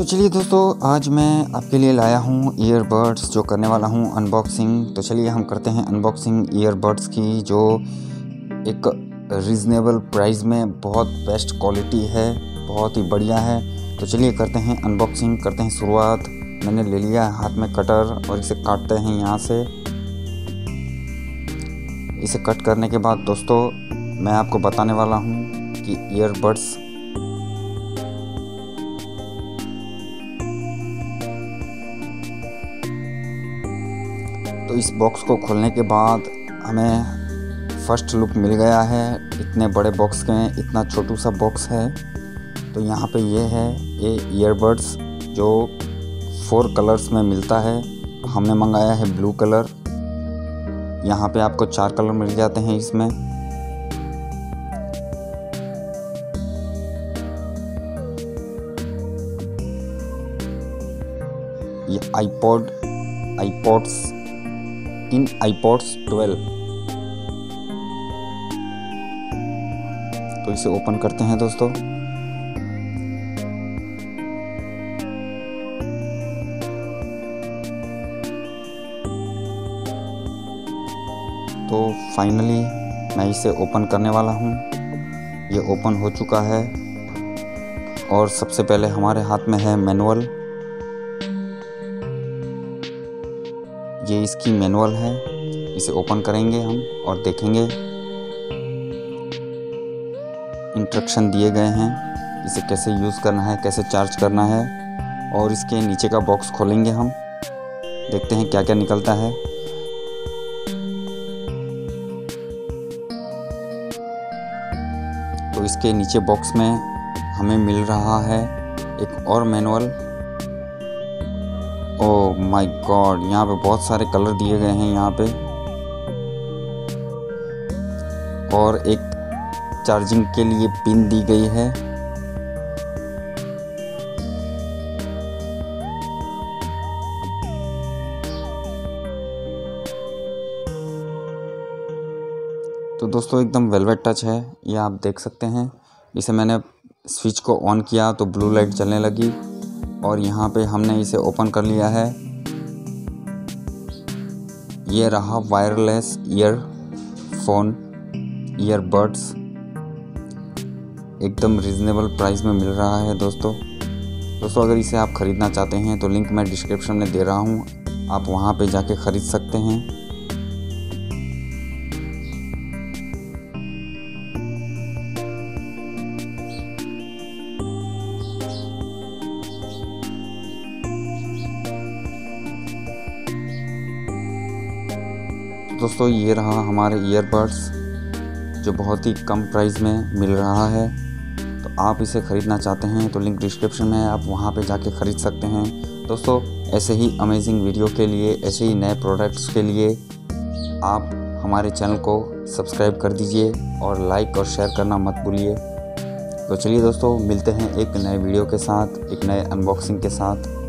तो चलिए दोस्तों, आज मैं आपके लिए लाया हूँ ईयरबड्स जो करने वाला हूँ अनबॉक्सिंग तो चलिए हम करते हैं अनबॉक्सिंग ईयरबड्स की, जो एक रीज़नेबल प्राइस में बहुत बेस्ट क्वालिटी है, बहुत ही बढ़िया है। तो चलिए करते हैं अनबॉक्सिंग करते हैं शुरुआत। मैंने ले लिया हाथ में कटर और इसे काटते हैं यहाँ से। इसे कट करने के बाद दोस्तों, मैं आपको बताने वाला हूँ कि ईयरबड्स तो इस बॉक्स को खोलने के बाद हमें फ़र्स्ट लुक मिल गया है। इतने बड़े बॉक्स के इतना छोटू सा बॉक्स है। तो यहाँ पे ये है, ये ईयरबड्स जो फोर कलर्स में मिलता है। हमने मंगाया है ब्लू कलर यहाँ पे आपको चार कलर मिल जाते हैं इसमें। ये आईपॉड आईपॉड्स इन iPods 12 तो इसे ओपन करते हैं दोस्तों। तो फाइनली मैं इसे ओपन करने वाला हूँ। ये ओपन हो चुका है। और सबसे पहले हमारे हाथ में है मैनुअल ये इसकी मैनुअल है। इसे ओपन करेंगे हम और देखेंगे। इंस्ट्रक्शन दिए गए हैं। इसे कैसे यूज़ करना है, कैसे चार्ज करना है और इसके नीचे का बॉक्स खोलेंगे हम। देखते हैं क्या क्या निकलता है। तो इसके नीचे बॉक्स में हमें मिल रहा है एक और मैनुअल ओह माय गॉड यहाँ पे बहुत सारे कलर दिए गए हैं यहाँ पे। और एक चार्जिंग के लिए पिन दी गई है। तो दोस्तों, एकदम वेलवेट टच है, ये आप देख सकते हैं। इसे मैंने स्विच को ऑन किया तो ब्लू लाइट चलने लगी। और यहाँ पे हमने इसे ओपन कर लिया है। ये रहा वायरलेस ईयर फ़ोन ईयरबड्स। एकदम रिजनेबल प्राइस में मिल रहा है दोस्तों। दोस्तों, अगर इसे आप ख़रीदना चाहते हैं तो लिंक मैं डिस्क्रिप्शन में दे रहा हूँ। आप वहाँ पे जाके ख़रीद सकते हैं। दोस्तों, ये रहा हमारे ईयरबड्स जो बहुत ही कम प्राइस में मिल रहा है। तो आप इसे ख़रीदना चाहते हैं तो लिंक डिस्क्रिप्शन में है, आप वहाँ पे जाके ख़रीद सकते हैं। दोस्तों, ऐसे ही अमेजिंग वीडियो के लिए, ऐसे ही नए प्रोडक्ट्स के लिए, आप हमारे चैनल को सब्सक्राइब कर दीजिए और लाइक और शेयर करना मत भूलिए। तो चलिए दोस्तों, मिलते हैं एक नए वीडियो के साथ, एक नए अनबॉक्सिंग के साथ।